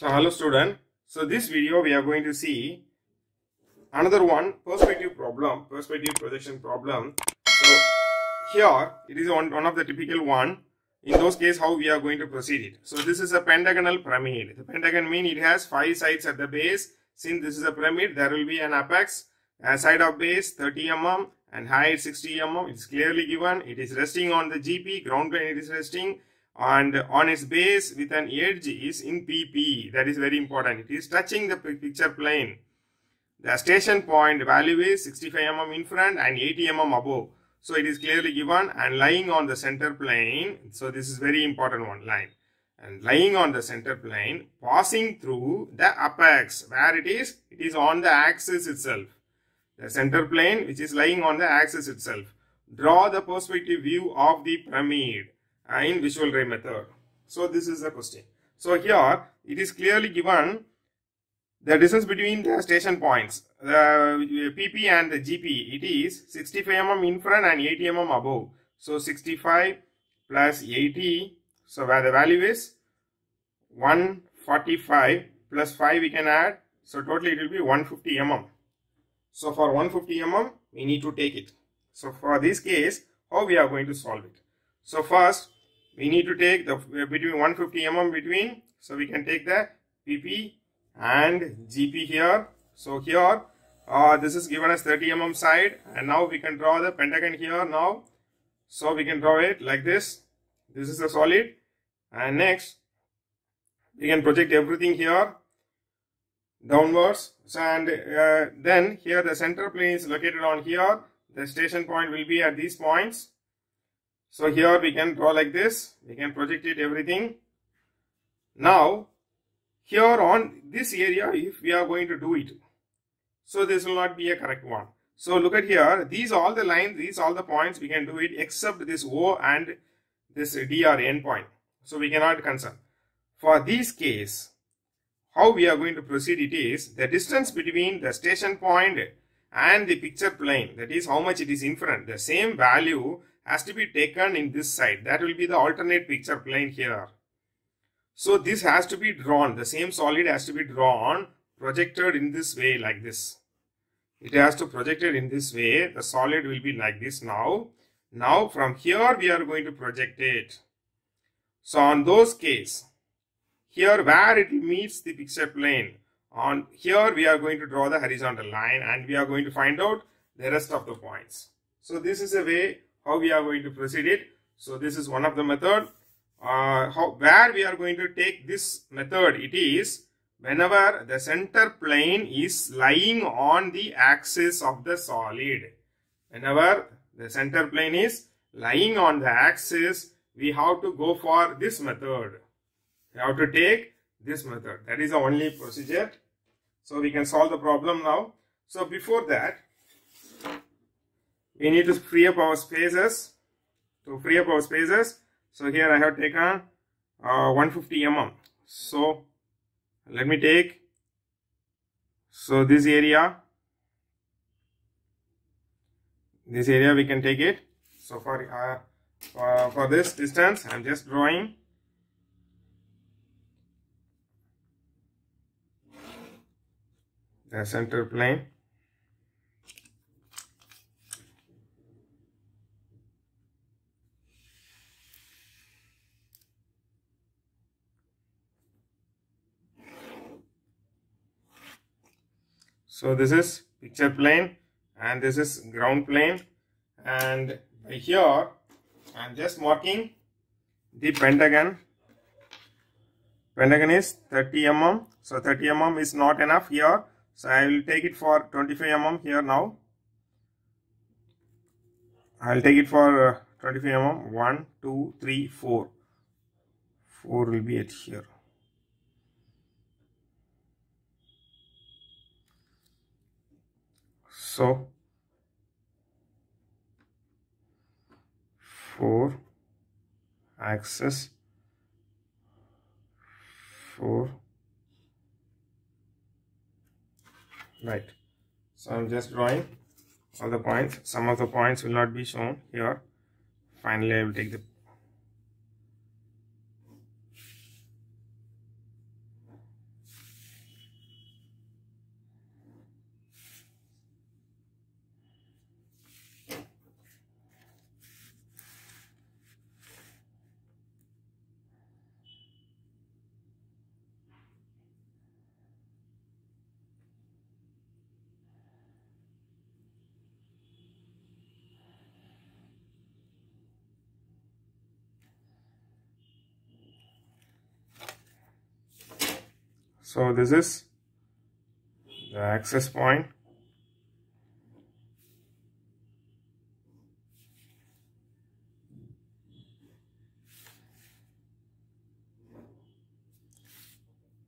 So hello student. So this video we are going to see another one perspective problem, perspective projection problem. So here it is one, one of the typical one. In those case how we are going to proceed it. So this is a pentagonal pyramid. The pentagon mean it has five sides at the base. Since this is a pyramid there will be an apex, a side of base 30 mm and height 60 mm. It is clearly given. It is resting on the GP, ground plane it is resting and on its base with an edge is in PP. That is very important. It is touching the picture plane. The station point value is 65 mm in front and 80 mm above. So it is clearly given and lying on the center plane. So this is very important one line. And lying on the center plane, passing through the apex. Where it is? It is on the axis itself. The center plane which is lying on the axis itself. Draw the perspective view of the pyramid in visual ray method. So this is the question. So here it is clearly given the distance between the station points, the PP and the GP, it is 65 mm in front and 80 mm above. So 65 plus 80, so where the value is 145 plus 5 we can add, so totally it will be 150 mm. So for 150 mm, we need to take it. So for this case, how we are going to solve it? So first, we need to take the between 150 mm between, so we can take the PP and GP here. So here, uh, this is given as 30 mm side and now we can draw the pentagon here now. So we can draw it like this. This is the solid and next we can project everything here downwards. So and uh, then here the center plane is located on here. The station point will be at these points. So here we can draw like this. We can project it everything. Now here on this area if we are going to do it. So this will not be a correct one. So look at here. These all the lines, these all the points we can do it except this O and this DR endpoint. So we cannot concern. For this case, how we are going to proceed it is the distance between the station point and the picture plane that is how much it is in front the same value has to be taken in this side. That will be the alternate picture plane here. So this has to be drawn. The same solid has to be drawn projected in this way like this. It has to projected in this way. The solid will be like this now. Now from here we are going to project it. So on those case here where it meets the picture plane on here we are going to draw the horizontal line and we are going to find out the rest of the points. So this is a way how we are going to proceed it so this is one of the method uh, how where we are going to take this method it is whenever the center plane is lying on the axis of the solid whenever the center plane is lying on the axis we have to go for this method we have to take this method. That is the only procedure. So we can solve the problem now. So before that, we need to free up our spaces. To free up our spaces, so here I have taken uh, 150 mm. So let me take, so this area, this area we can take it. So for, uh, for, for this distance, I'm just drawing the center plane so this is picture plane and this is ground plane and here I'm just marking the pentagon pentagon is 30 mm so 30 mm is not enough here so I will take it for 25 mm here now. I will take it for uh, 25 mm. 1, 2, 3, 4. 4 will be at here. So 4 axis 4 right. So i'm just drawing all the points. Some of the points will not be shown here. Finally i will take the So this is the access point.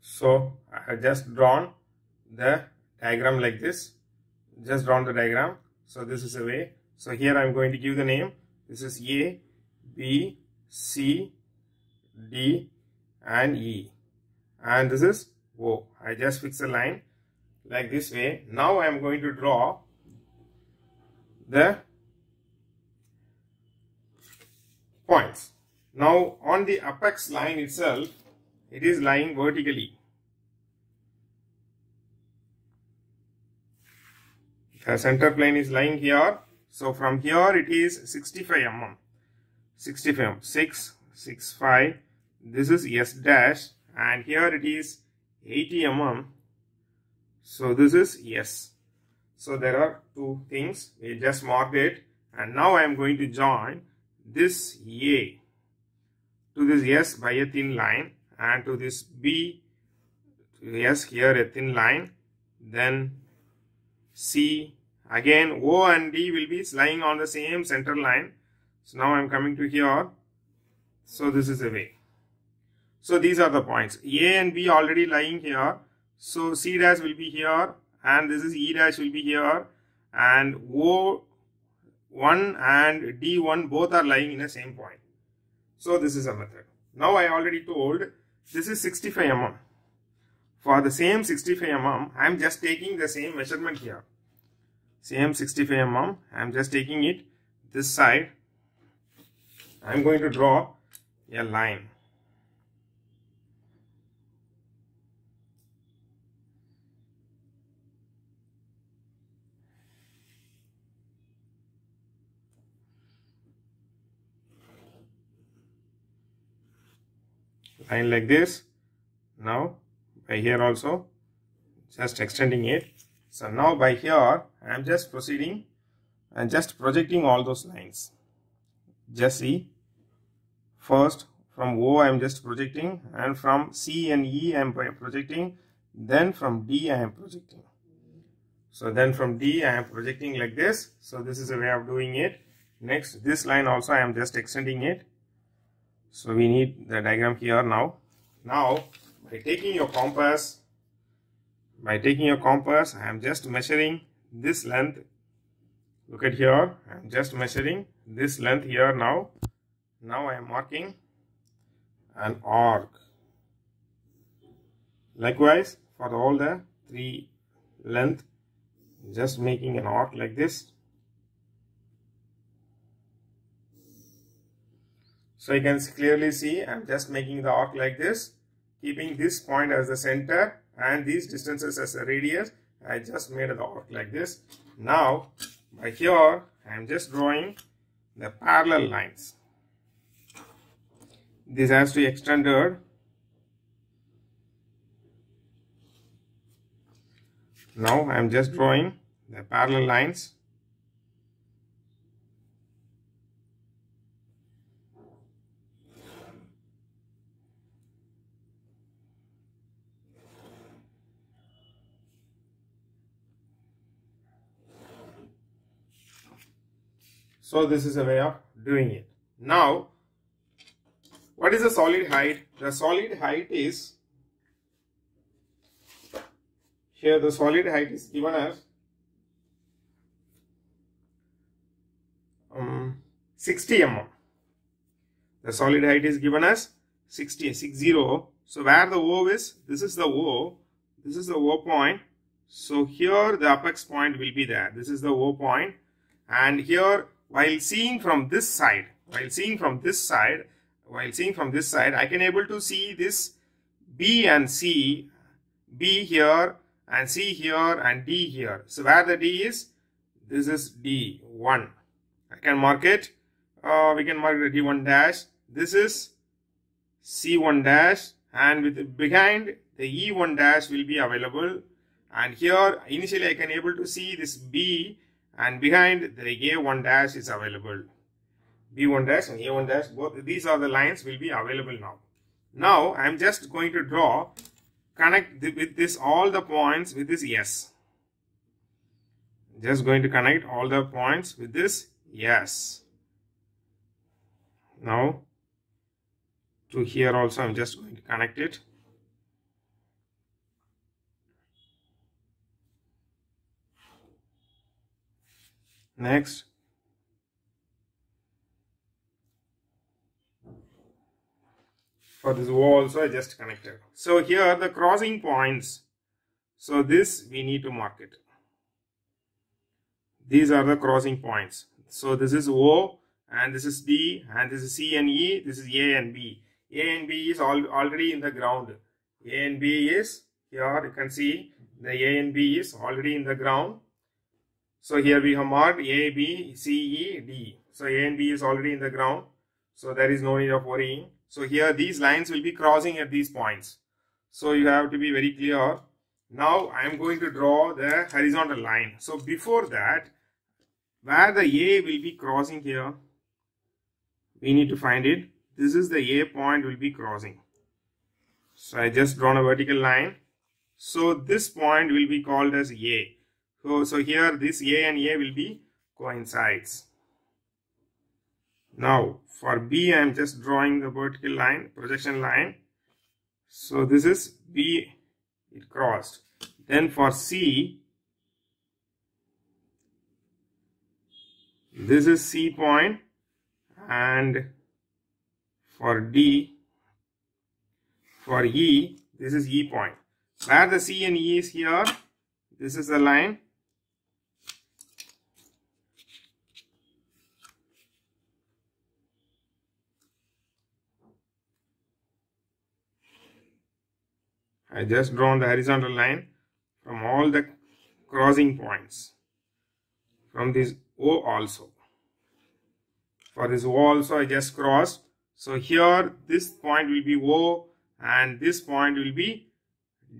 So I have just drawn the diagram like this. Just drawn the diagram. So this is a way. So here I am going to give the name. This is A, B, C, D and E. And this is O. I just fix a line like this way. Now I am going to draw the points. Now on the apex line itself, it is lying vertically. The center plane is lying here. So from here it is 65 mm. 65 mm. 6, 6, 5. This is S dash and here it is 80 mm. So this is yes. So there are two things. We just marked it. And now I am going to join this A to this S by a thin line and to this B to S here a thin line. Then C again O and D will be lying on the same center line. So now I am coming to here. So this is a way so these are the points A and B already lying here so C dash will be here and this is E dash will be here and O1 and D1 both are lying in the same point so this is a method now I already told this is 65 mm. For the same 65 mm, I am just taking the same measurement here. Same 65 mm, I am just taking it this side. I am going to draw a line. Line like this. Now by here also just extending it. So now by here I am just proceeding and just projecting all those lines. Just see first from O I am just projecting and from C and E I am projecting. Then from D I am projecting. So then from D I am projecting like this. So this is a way of doing it. Next this line also I am just extending it so we need the diagram here now. Now by taking your compass by taking your compass I am just measuring this length. Look at here. I am just measuring this length here now. Now I am marking an arc. Likewise for all the three length just making an arc like this So you can clearly see I'm just making the arc like this, keeping this point as the center and these distances as a radius. I just made the arc like this. Now by here I'm just drawing the parallel lines. This has to be extended Now I am just drawing the parallel lines So this is a way of doing it. Now, what is the solid height? The solid height is, here the solid height is given as um, 60 mm. The solid height is given as 60, 60. So where the O is, this is the O, this is the O point. So here the apex point will be there. This is the O point and here while seeing from this side, while seeing from this side, while seeing from this side, I can able to see this B and C, B here and C here and D here. So where the D is, this is D1. I can mark it. Uh, we can mark the D1 dash. This is C1 dash and with behind the E1 dash will be available. And here initially I can able to see this B and behind the A1 dash is available. B1 dash and A1 dash both these are the lines will be available now. Now I am just going to draw connect the, with this all the points with this S. Just going to connect all the points with this S. Now to here also I'm just going to connect it. Next for this wall also I just connected. So here the crossing points. So this we need to mark it. These are the crossing points. So this is O and this is D and this is C and E. This is A and B. A and B is all, already in the ground. A and B is here you can see the A and B is already in the ground. So here we have marked A, B, C, E, D. So A and B is already in the ground. So there is no need of worrying. So here these lines will be crossing at these points. So you have to be very clear. Now I am going to draw the horizontal line. So before that, where the A will be crossing here, we need to find it. This is the A point will be crossing. So I just drawn a vertical line. So this point will be called as A. So, so here this A and A will be coincides. Now for B I am just drawing the vertical line, projection line. So this is B, it crossed. Then for C, this is C point and for D, for E, this is E point. Where the C and E is here, this is the line I just drawn the horizontal line from all the crossing points from this O also. For this O also I just crossed. So here this point will be O and this point will be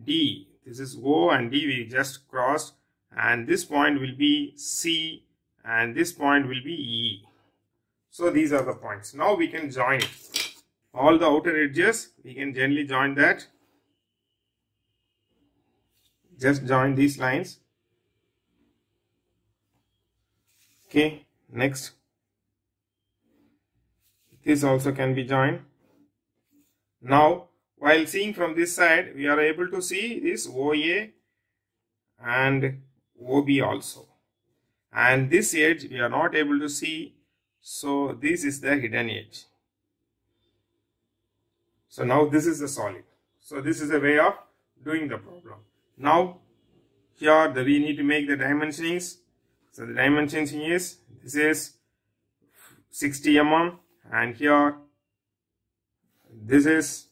D. This is O and D we just crossed and this point will be C and this point will be E. So these are the points. Now we can join it. All the outer edges we can generally join that just join these lines. Okay next. This also can be joined. Now while seeing from this side we are able to see this OA and OB also. And this edge we are not able to see. So this is the hidden edge. So now this is the solid. So this is a way of doing the problem now here the, we need to make the dimensionings. So the dimensions is this is 60 mm and here this is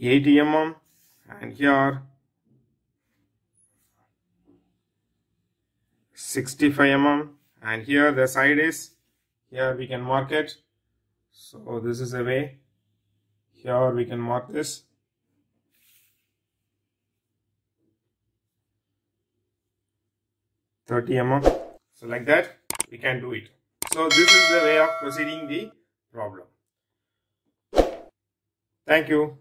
Eighty mm and here 65 mm and here the side is here we can mark it so this is a way here we can mark this Thirty mm. So like that we can do it. So this is the way of proceeding the problem. Thank you.